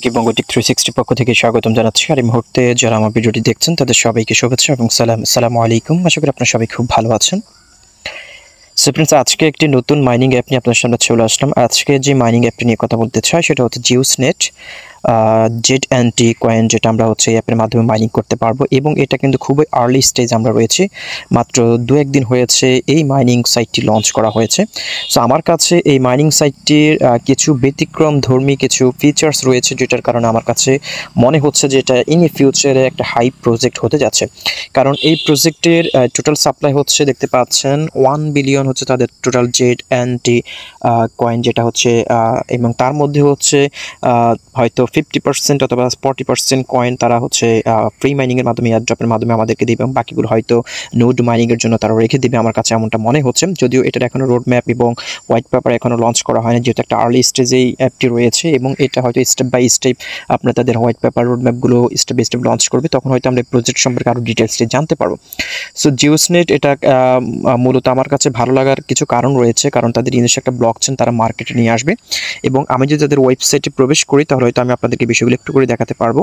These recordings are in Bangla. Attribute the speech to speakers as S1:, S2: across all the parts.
S1: সবাইকে বঙ্গটিক থ্রি সিক্সটি পক্ষ থেকে স্বাগতম জানাচ্ছি। আর এই মুহূর্তে যারা আমার ভিডিওটি দেখছেন, তাদের সবাইকে শুভেচ্ছা এবং সালাম সালামু আলাইকুম। আশা করি আপনারা সবাই খুব ভালো আছেন। সো ফ্রেন্ডস আজকে একটি নতুন মাইনিং অ্যাপ নিয়ে আপনার সামনে চলে আসলাম। আজকে যে মাইনিং অ্যাপটি নিয়ে কথা বলতে চাই, সেটা হচ্ছে Zeus net Z anti coin যেটা আমরা হচ্ছে অ্যাপের মাধ্যমে মাইনিং করতে পারব এবং এটা কিন্তু খুবই আর্লি স্টেজ আমরা রয়েছি। মাত্র দু একদিন হয়েছে এই মাইনিং সাইটটি লঞ্চ করা হয়েছে। সো আমার কাছে এই মাইনিং সাইটটির কিছু ব্যতিক্রম ধর্মী কিছু ফিচার্স রয়েছে যেটার কারণে আমার কাছে মনে হচ্ছে যে এটা ইন ফিউচারে একটা হাই প্রজেক্ট হতে যাচ্ছে। কারণ এই প্রজেক্টের টোটাল সাপ্লাই হচ্ছে দেখতে পাচ্ছেন ওয়ান বিলিয়ন হচ্ছে তাদের টোটাল জেড অ্যান্টি কয়েন যেটা হচ্ছে এবং তার মধ্যে হচ্ছে হয়তো ফিফটি পার্সেন্ট অথবা ফর্টি পার্সেন্ট কয়েন তারা হচ্ছে ফ্রি মাইনিংয়ের মাধ্যমে এয়ারড্রপের মাধ্যমে আমাদেরকে দেবে এবং বাকিগুলো হয়তো নোড মাইনিংয়ের জন্য তারা রেখে দেবে। আমার কাছে এমনটা মনে হচ্ছে। যদিও এটার এখনও রোড ম্যাপ এবং হোয়াইট পেপার এখনও লঞ্চ করা হয়নি, যেহেতু একটা আর্লি স্টেজেই অ্যাপটি রয়েছে এবং এটা হয়তো স্টেপ বাই স্টেপ আপনার তাদের হোয়াইট পেপার রোড ম্যাপগুলো স্টেপ বাই স্টেপ লঞ্চ করবে, তখন হয়তো আমরা প্রজেক্ট সম্পর্কে আরও ডিটেলসটি জানতে পারব। সো জিওসনেট এটা মূলত আমার কাছে ভালো লাগার কিছু কারণ রয়েছে, কারণ তাদের নিজস্ব একটা ব্লক চেন তারা মার্কেটে নিয়ে আসবে এবং আমি যদি তাদের ওয়েবসাইটে প্রবেশ করি, তাহলে হয়তো আমি আপনাদেরকে বিষয়গুলো একটু করে দেখাতে পারব।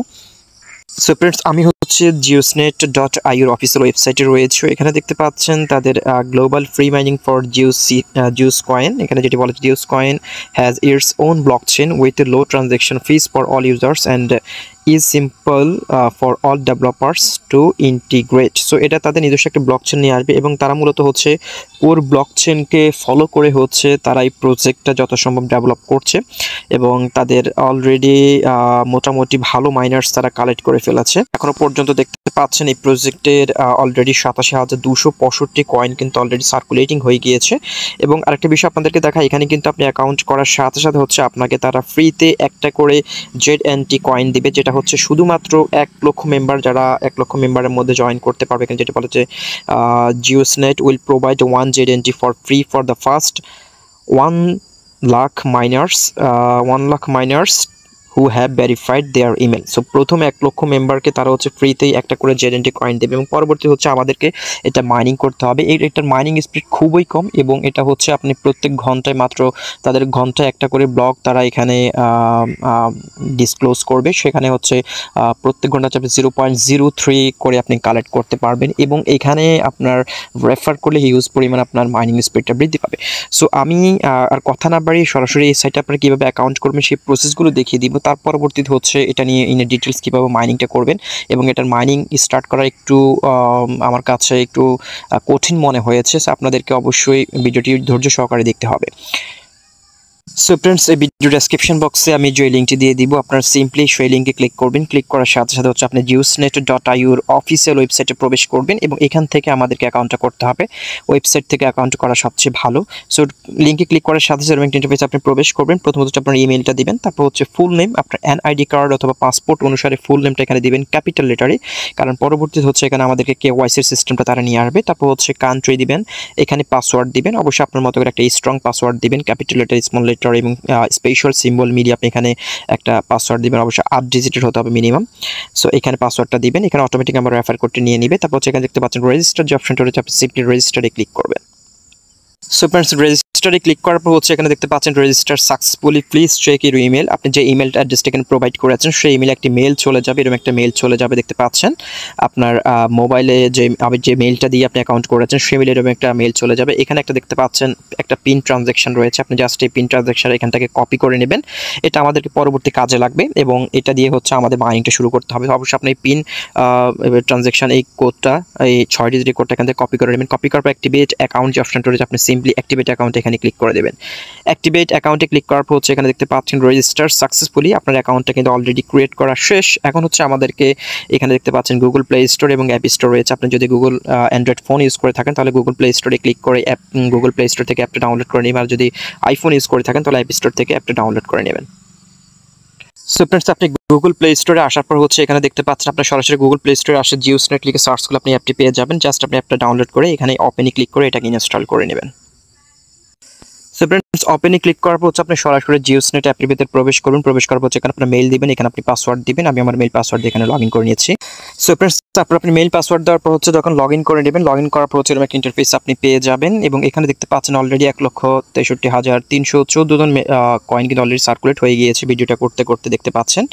S1: সো ফ্রেন্ডস আমি হচ্ছে জিওসনেট ডট আইওর অফিসিয়াল ওয়েবসাইটে রয়েছে। এখানে দেখতে পাচ্ছেন তাদের global free mining for Zeus Zeus coin এখানে যেটি বলা Zeus coin has its own blockchain with low transaction fees for all users and is simple for all developers to integrate so এটা তাদের নিজস্ব একটা ব্লক চেন নিয়ে আসবে এবং তারা মূলত হচ্ছে ওর ব্লক চেনকে ফলো করে হচ্ছে তারা এই প্রজেক্টটা যত সম্ভব ডেভেলপ করছে এবং তাদের অলরেডি মোটামুটি ভালো মাইনার্স তারা কালেক্ট করে ফেলেছে। এখনও পর্যন্ত দেখতে পাচ্ছেন এই প্রজেক্টের অলরেডি সাতাশি হাজার দুশো পঁয়ষট্টি কয়েন কিন্তু অলরেডি সার্কুলেটিং হয়ে গিয়েছে। এবং আরেকটা বিষয় আপনাদেরকে দেখা এখানে কিন্তু আপনি অ্যাকাউন্ট করার সাথে সাথে হচ্ছে আপনাকে তারা ফ্রিতে একটা করে জেড এনটি কয়েন দিবে, যেটা হচ্ছে শুধুমাত্র এক লক্ষ মেম্বার যারা এক লক্ষ মেম্বারের মধ্যে জয়েন করতে পারবে এখানে যেটা বলে যে ZeusNet will provide one Z NT for free for the first one lakh miners one lakh miners who have verified their email so প্রথম এক লক্ষ মেম্বারকে তারা হচ্ছে ফ্রিতেই একটা করে জেডেন্টি কয়েন দেবে এবং পরবর্তী হচ্ছে আমাদেরকে এটা মাইনিং করতে হবে। এই, এটার মাইনিং স্পিড খুবই কম এবং এটা হচ্ছে আপনি প্রত্যেক ঘন্টায় মাত্র তাদের ঘন্টায় একটা করে ব্লগ তারা এখানে ডিসক্লোজ করবে। সেখানে হচ্ছে প্রত্যেক ঘণ্টা আপনি জিরো পয়েন্ট জিরো থ্রি করে আপনি কালেক্ট করতে পারবেন এবং এখানে আপনার রেফার করলে হিউজ পরিমাণ আপনার মাইনিং স্পিডটা বৃদ্ধি পাবে। সো আমি আর কথা না বাড়িয়ে সরাসরি এই সাইটে আপনারা কীভাবে অ্যাকাউন্ট করবেন সেই প্রসেসগুলো দেখিয়ে দিব। তার পরবর্তীতে হচ্ছে এটা নিয়ে ইনের ডিটেলস কীভাবে মাইনিংটা করবেন এবং এটার মাইনিং স্টার্ট করা একটু আমার কাছে একটু কঠিন মনে হয়েছে। আপনাদেরকে অবশ্যই ভিডিওটি ধৈর্য সহকারে দেখতে হবে। সো ফ্রেন্ডস এই ভিডিও ডেসক্রিপশন বক্সে আমি যে লিঙ্কটি দিয়ে দিব, আপনারা সিম্পলি সেই লিঙ্কে ক্লিক করবেন। ক্লিক করার সাথে সাথে হচ্ছে আপনি জিউসনেট ডট আইউর অফিসিয়াল ওয়েবসাইটে প্রবেশ করবেন এবং এখান থেকে আমাদেরকে অ্যাকাউন্টটা করতে হবে। ওয়েবসাইট থেকে অ্যাকাউন্ট করা সবচেয়ে ভালো। সো লিঙ্কে ক্লিক করার সাথে সাথে এবং ইন্টারফেসে আপনি প্রবেশ করবেন। প্রথমত হচ্ছে আপনার ইমেলটা দিবেন, তারপর হচ্ছে ফুল নেম আপনার এন আইডি কার্ড অথবা পাসপোর্ট অনুসারে ফুল নেমটা এখানে দিবেন ক্যাপিটাল লেটারে কারণ পরবর্তীতে হচ্ছে এখানে আমাদেরকে কে ওয়াইসির সিস্টেমটা তারা নিয়ে আসবে। তারপর হচ্ছে কান্ট্রি দিবেন, এখানে পাসওয়ার্ড দিবেন, অবশ্যই আপনার মতো করে একটা স্ট্রং পাসওয়ার্ড দিবেন ক্যাপিটাল লেটার স্মল এবং স্পেশাল সিম্বল মিলিয়ে আপনি এখানে একটা পাসওয়ার্ড দেবেন। অবশ্যই আট ডিজিটের হতে হবে মিনিমাম সো এখানে পাসওয়ার্ডটা দিবেন। এখানে অটোমেটিক আমরা রেফার করতে নিয়ে নিবে। তারপর হচ্ছে এখানে দেখতে পাচ্ছেন রেজিস্টার যে অপশনটা রয়েছে, আপনি সিম্পলি রেজিস্টারে ক্লিক করবেন। সো ফ্রেন্ডস রেজিস্টারে ক্লিক করার পর হচ্ছে এখানে দেখতে পাচ্ছেন register successfully please check your email আপনি যে ইমেল অ্যাড্রেসটা এখানে প্রোভাইড করেছেন, সেই ইমেলে একটি মেল চলে যাবে, এরকম একটা মেল চলে যাবে দেখতে পাচ্ছেন। আপনার মোবাইলে যে, আমি যে মেলটা দিয়ে আপনি অ্যাকাউন্ট করেছেন, সেই মেলে এরকম একটা মেল চলে যাবে। এখানে একটা দেখতে পাচ্ছেন একটা পিন ট্রানজ্যাকশন রয়েছে। আপনি জাস্ট এই পিন ট্রানজ্যাকশন এখান থেকে কপি করে নেবেন। এটা আমাদেরকে পরবর্তী কাজে লাগবে এবং এটা দিয়ে হচ্ছে আমাদের মাইনিংটা শুরু করতে হবে। অবশ্যই আপনি এই পিন ট্রানজ্যাকশন এই কোডটা এই ছয় ডিজিটের কোডটা এখান থেকে কপি করে নেবেন। কপি করার পর অ্যাক্টিভেট অ্যাকাউন্ট যে অপশনটা রয়েছে, আপনি সিম্পলি অ্যাক্টিভেট অ্যাকাউন্ট এখানে ক্লিক করে দেবেন। অ্যাক্টিভেট অ্যাকাউন্টে ক্লিক করার পর হচ্ছে এখানে দেখতে পাচ্ছেন রেজিস্টার সাকসেসফুলি আপনার অ্যাকাউন্টটা কিন্তু অলরেডি ক্রিয়েট করা শেষ। এখন হচ্ছে আমাদেরকে এখানে দেখতে পাচ্ছেন গুগল প্লে স্টোর এবং অ্যাপ স্টোর রয়েছে। আপনি যদি গুগল অ্যান্ড্রয়েড ফোন ইউজ করে থাকেন, তাহলে গুগল প্লে স্টোরে ক্লিক করে অ্যাপ গুগল প্লে স্টোর থেকে অ্যাপটা ডাউনলোড করে নেবেন। আর যদি আইফোন ইউজ করে থাকেন, তাহলে অ্যাপ স্টোর থেকে অ্যাপটা ডাউনলোড করে নেবেন। সো ফ্রেন্ডস আপনি গুগল প্লে স্টোরে আসার পর হচ্ছে এখানে দেখতে পাচ্ছেন আপনার সরাসরি গুগল প্লে স্টোরে আসে। জিওস নেট লিখে সার্চ করলে আপনি অ্যাপটি পেয়ে যাবেন। জাস্ট আপনি অ্যাপটা ডাউনলোড করে এখানে ওপেনে ক্লিক করে এটাকে ইনস্টল করে নেবেন। সো ফ্রেন্ডস ওপেনে ক্লিক করার পর হচ্ছে আপনি সরাসরি জিওসনেট অ্যাপের ভিতরে প্রবেশ করুন প্রবেশ করার পর এখানে আপনার মেল দিবেন, এখানে আপনি পাসওয়ার্ড দিবেন। আমি আমার মেল পাসওয়ার্ড এখানে লগ করে নিয়েছি। সো ফ্রেন্ডস আপনি মেইল পাসওয়ার্ড দেওয়ার পর হচ্ছে যখন লগ করে নেবেন লগ করার পর হচ্ছে এরকম একটা ইন্টারফেস আপনি পেয়ে যাবেন এবং এখানে দেখতে পাচ্ছেন অলরেডি এক লক্ষ তেষট্টি হাজার তিনশো চোদ্দ জন কয়েন কিন্তু অলরেডি সার্কুলেট হয়ে গিয়েছে। ভিডিওটা করতে করতে দেখতে পাচ্ছেন।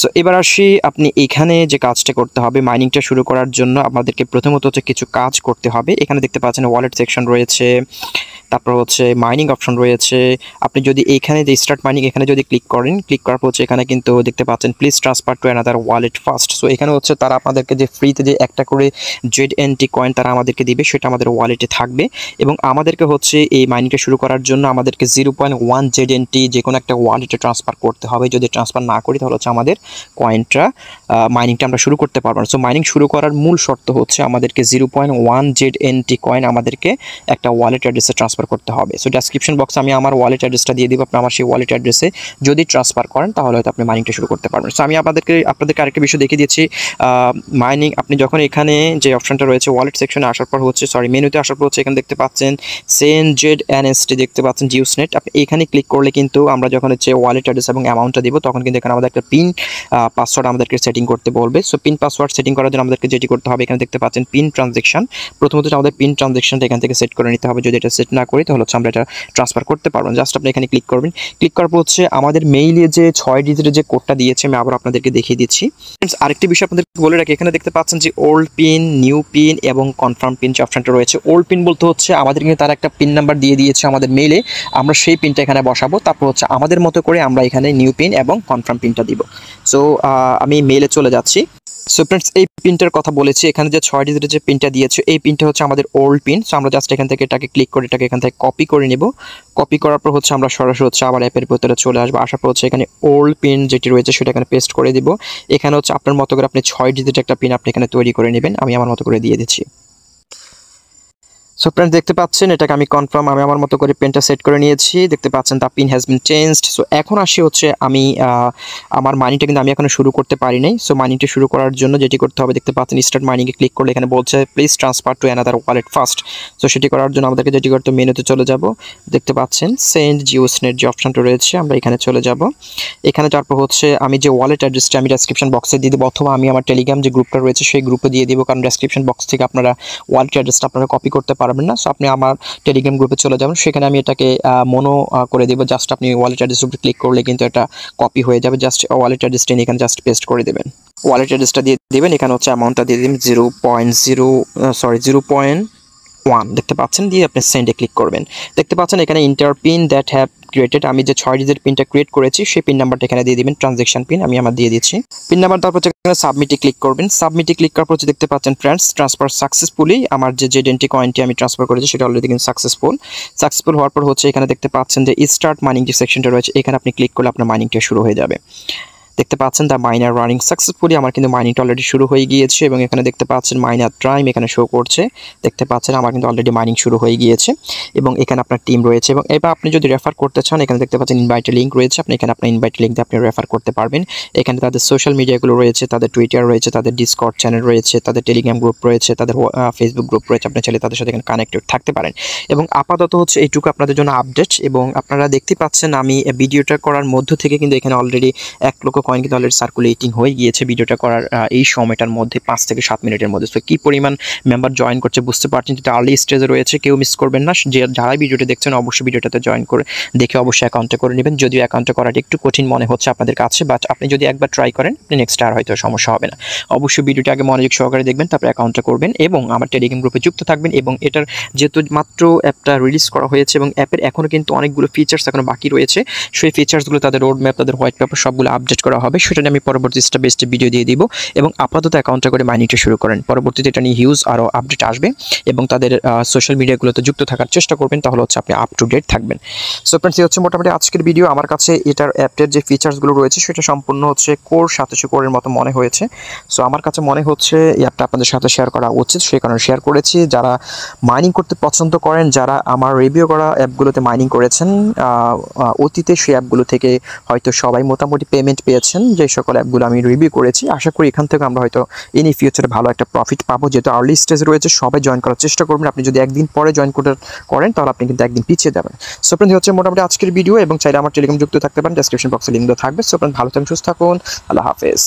S1: সো এবার আসি আপনি এখানে যে কাজটা করতে হবে মাইনিংটা শুরু করার জন্য আমাদেরকে প্রথমত হচ্ছে কিছু কাজ করতে হবে। এখানে দেখতে পাচ্ছেন ওয়ালেট সেকশন রয়েছে, তারপর হচ্ছে মাইনিং অপশন রয়েছে। আপনি যদি এখানে যে স্টার্ট মাইনিং এখানে যদি ক্লিক করেন ক্লিক করার পর হচ্ছে এখানে কিন্তু দেখতে পাচ্ছেন please transfer to another wallet first so এখানে হচ্ছে তারা আপনাদেরকে যে ফ্রিতে যে একটা করে জেড এন টি কয়েন তারা আমাদেরকে দিবে, সেটা আমাদের ওয়ালেটে থাকবে। এবং আমাদেরকে হচ্ছে এই মাইনিংটা শুরু করার জন্য আমাদেরকে zero point one Z N T যে কোনো একটা ওয়ালেটে ট্রান্সফার করতে হবে। যদি ট্রান্সফার না করি তাহলে হচ্ছে আমাদের কয়েনটা মাইনিংটা আমরা শুরু করতে পারব না। সো মাইনিং শুরু করার মূল শর্ত হচ্ছে আমাদেরকে zero point one Z coin আমাদেরকে একটা ওয়ালেট অ্যাড্রেসে ট্রান্সফার করতে হবে। সো ডেসক্রিপশন বক্সে আমি আমার ওয়ালেট অ্যাড্রেসটা দিয়ে দিব, আপনি আমার সেই ওয়ালেট অ্যাড্রেসে যদি ট্রান্সফার করেন, তাহলে হয়তো আপনি মাইনিংটা শুরু করতে পারবেন। সো আমি আপনাদেরকে আপনাদেরকে আরেকটা বিষয় দেখিয়ে দিয়েছি মাইনিং আপনি যখন এখানে যে অপশনটা রয়েছে ওয়ালেট সেকশনে আসার পর হচ্ছে সরি মেনুতে আসার পর হচ্ছে, এখানে দেখতে পাচ্ছেন সেন জেড এনএসটি দেখতে পাচ্ছেন জিউসনেট আপনি এখানে ক্লিক করলে কিন্তু আমরা যখন হচ্ছে ওয়ালেট অ্যাড্রেস এবং অ্যামাউন্টটা দিব, তখন কিন্তু এখানে আমাদের একটা পিন পাসওয়ার্ড আমাদেরকে সেটিং করতে বলবে। সো পিন পাসওয়ার্ড সেটিং করার জন্য আমাদেরকে যেটি করতে হবে, এখানে দেখতে পাচ্ছেন পিন ট্রানজেকশন প্রথমত আমাদের পিন ট্রানজেকশনটা এখান থেকে সেট করে নিতে হবে। যদি এটা সেট না করি, তাহলে হচ্ছে আমরা এটা ট্রান্সফার করতে পারবেন জাস্ট আপনি এখানে ক্লিক করবেন। ক্লিক করার পর হচ্ছে আমাদের মেইলে যে ছয় ডিজিটের যে কোডটা দিয়েছে, আমি আবার আপনাদেরকে দেখিয়ে দিচ্ছি। আরেকটি বিষয় আপনাদেরকে বলে রাখি, এখানে দেখতে পাচ্ছেন যে ওল্ড পিন নিউ পিন এবং কনফার্ম পিন যে অপশনটা রয়েছে। ওল্ড পিন বলতে হচ্ছে আমাদের কিন্তু তারা একটা পিন নাম্বার দিয়ে দিয়েছে আমাদের মেইলে আমরা সেই পিনটা এখানে বসাবো। তারপর হচ্ছে আমাদের মতো করে আমরা এখানে নিউ পিন এবং কনফার্ম পিনটা দিব। সো আমি মেলে চলে যাচ্ছি। সো ফ্রেন্ডস এই পিনটার কথা বলেছি। এখানে যে ছয় ডিজিটের যে পিনটা দিয়েছে, এই পিনটা হচ্ছে আমাদের ওল্ড পিন সো আমরা জাস্ট এখান থেকে এটাকে ক্লিক করে এটাকে এখান থেকে কপি করে নেব। কপি করার পর হচ্ছে আমরা সরাসরি হচ্ছে আবার অ্যাপের ভিতরে চলে আসব। আসার পর হচ্ছে এখানে ওল্ড পিন যেটি রয়েছে, সেটা এখানে পেস্ট করে দিব। এখানে হচ্ছে আপনার মতো করে আপনি ছয় ডিজিটের একটা পিন আপনি এখানে তৈরি করে নেবেন। আমি আমার মতো করে দিয়ে দিচ্ছি। সো ফ্রেন্ড দেখতে পাচ্ছেন, এটাকে আমি কনফার্ম আমি আমার মতো করে পেনটা সেট করে নিয়েছি। দেখতে পাচ্ছেন the pin has been changed so এখন আসি হচ্ছে আমি আমার মানিটা কিন্তু আমি এখনও শুরু করতে পারি নাই। সো মানিটা শুরু করার জন্য যেটি করতে হবে, দেখতে পাচ্ছেন স্টার্ট মাইনিংয়ে ক্লিক করলে এখানে বলছে please transfer to another wallet first so সেটি করার জন্য আমাদেরকে যেটি করতে মেনুতে চলে যাব। দেখতে পাচ্ছেন সেন্ড জিওসনেট যে অপশনটা রয়েছে, আমরা এখানে চলে যাব। এখানে তারপর হচ্ছে আমি যে ওয়ালেট অ্যাড্রেসটা আমি ডেসক্রিপশন বক্সে দিয়ে দেবো, অথবা আমি আমার টেলিগ্রাম যে গ্রুপটা রয়েছে, সেই গ্রুপে দিয়ে দেবো। কারণ ডেসক্রিপশন বক্স থেকে আপনারা ওয়ালেট অ্যাড্রেসটা আপনারা কপি করতে পারবেন না। সো আপনি আমার টেলিগ্রাম গ্রুপে চলে যাবেন। সেখানে আমি এটাকে মনো করে দেবো। জাস্ট আপনি ওয়ালেট অ্যাড্রেস উপরে ক্লিক করলে কিন্তু এটা কপি হয়ে যাবে। জাস্ট ওয়ালেট অ্যাড্রেসটা এখানে জাস্ট পেস্ট করে দেবেন। ওয়ালেট অ্যাড্রেসটা দিয়ে দেবেন। এখানে হচ্ছে অ্যামাউন্টটা দিয়ে দেবেন। Zero point zero sorry zero point one দেখতে পাচ্ছেন? দিয়ে আপনি সেন্ডে ক্লিক করবেন। দেখতে পাচ্ছেন এখানে enter pin that have created আমি যে ছয় ডিজিট পিনটা ক্রিয়েট করেছি, সেই পিন নাম্বারটা এখানে দিয়ে দিবেন ট্রানজেকশন পিন আমি আমার দিয়ে দিচ্ছি। পিন নাম্বার তারপর এখানে সাবমিটে ক্লিক করবেন। সাবমিটে ক্লিক করার পর দেখতে পাচ্ছেন ফ্রেন্ডস ট্রান্সফার সাকসেসফুলি আমার যে জেডেন্টি কয়েনটি আমি ট্রান্সফার করেছি, সেটা অলরেডি কিন্তু সাকসেসফুল সাকসেসফুল হওয়ার পর হচ্ছে এখানে দেখতে পাচ্ছেন যে স্টার্ট মাইনিং যে সেকশনটা রয়েছে, এখানে আপনি ক্লিক করলে আপনার মাইনিংটা শুরু হয়ে যাবে। দেখতে পাচ্ছেন দ্য মাইনার রানিং সাকসেসফুলি। আমার কিন্তু মাইনিংটা অলরেডি শুরু হয়ে গিয়েছে এবং এখানে দেখতে পাচ্ছেন মাইনার টাইম এখানে শো করছে। দেখতে পাচ্ছেন আমার কিন্তু অলরেডি মাইনিং শুরু হয়ে গিয়েছে এবং এখানে আপনার টিম রয়েছে এবং এবার আপনি যদি রেফার করতে চান, এখানে দেখতে পাচ্ছেন ইনভাইটের লিঙ্ক রয়েছে। আপনি এখানে আপনার ইনভাইট লিঙ্ক দিয়ে আপনি রেফার করতে পারবেন। এখানে তাদের সোশ্যাল মিডিয়াগুলো রয়েছে, তাদের টুইটার রয়েছে, তাদের ডিসকর্ড চ্যানেল রয়েছে, তাদের টেলিগ্রাম গ্রুপ রয়েছে, তাদের ফেসবুক গ্রুপ রয়েছে। আপনি চাইলে তাদের সাথে এখানে কানেক্টেড থাকতে পারেন। এবং আপাতত হচ্ছে এইটুকু আপনাদের জন্য আপডেট এবং আপনারা দেখতে পাচ্ছেন আমি ভিডিওটা করার মধ্য থেকে কিন্তু এখানে অলরেডি এক লক্ষ কয়েন কিন্তু অলরেডি সার্কুলেট হয়ে গিয়েছে ভিডিওটা করার এই সময়টার মধ্যে, পাঁচ থেকে সাত মিনিটের মধ্যে। তো কী পরিমাণ মেম্বার জয়েন করছে বুঝতে পারছেন? যেটা আর্লি স্টেজে রয়েছে, কেউ মিস করবেন না। যে যারাই ভিডিওটা দেখছেন, অবশ্যই ভিডিওটাতে জয়েন করে, দেখে অবশ্যই অ্যাকাউন্টে করে নেবেন। যদিও অ্যাকাউন্টে করাটা একটু কঠিন মনে হচ্ছে আপনাদের কাছে বাট আপনি যদি একবার ট্রাই করেন নেক্সট আর হয়তো সমস্যা হবে না। অবশ্যই ভিডিওটা আগে মনোযোগ সহকারে দেখবেন, তারপর অ্যাকাউন্টটা করবেন এবং আমার টেলিগ্রাম গ্রুপে যুক্ত থাকবেন এবং এটার যেহেতু মাত্র অ্যাপটা রিলিজ করা হয়েছে এবং অ্যাপের এখনও কিন্তু অনেকগুলো ফিচার্স এখনও বাকি রয়েছে, সেই ফিচার্সগুলো তাদের রোড ম্যাপ তাদের হোয়াইট পেপার সবগুলো আপডেট করা হবে, সেটা আমি পরবর্তী স্টেপ বেস্টে ভিডিও দিয়ে দিব এবং আপাতত অ্যাকাউন্টটা করে মাইনিংটা শুরু করেন। পরবর্তীতে এটা নিয়ে হিউজ আরও আপডেট আসবে এবং তাদের সোশ্যাল মিডিয়াগুলোতে যুক্ত থাকার চেষ্টা করবেন, তাহলে হচ্ছে আপনি আপ টু ডেট থাকবেন। সো ফ্রেন্ডস এই হচ্ছে মোটামুটি আজকের ভিডিও আমার কাছে এটার অ্যাপটের যে ফিচার্সগুলো রয়েছে, সেটা সম্পূর্ণ হচ্ছে কোর সাতাশি কোরের মতো মনে হয়েছে। সো আমার কাছে মনে হচ্ছে অ্যাপটা আপনাদের সাথে শেয়ার করা উচিত সেই কারণে শেয়ার করেছি। যারা মাইনিং করতে পছন্দ করেন, যারা আমার রিভিউ করা অ্যাপগুলোতে মাইনিং করেছেন অতীতে সেই অ্যাপগুলো থেকে হয়তো সবাই মোটামুটি পেমেন্ট পেয়েছেন যে সকল অ্যাপগুলো আমি রিভিউ করেছি, আশা করি এখান থেকে আমরা হয়তো ইন ফিউচারে ভালো একটা প্রফিট পাবো। যেহেতু আর্লি স্টেজ রয়েছে, সবাই জয়েন করার চেষ্টা করবেন। আপনি যদি একদিন পরে জয়েন করেন, তাহলে আপনি কিন্তু একদিন পিছিয়ে যাবেন। সো হচ্ছে মোটামুটি আজকের ভিডিও এবং চাইলে আমার টেলিগ্রাম যুক্ত থাকতে পারেন। ডেসক্রিপশন বক্সে লিঙ্ক থাকবে। সো ভালো থাকুন, সুস্থ থাকুন। আল্লাহ হাফেজ।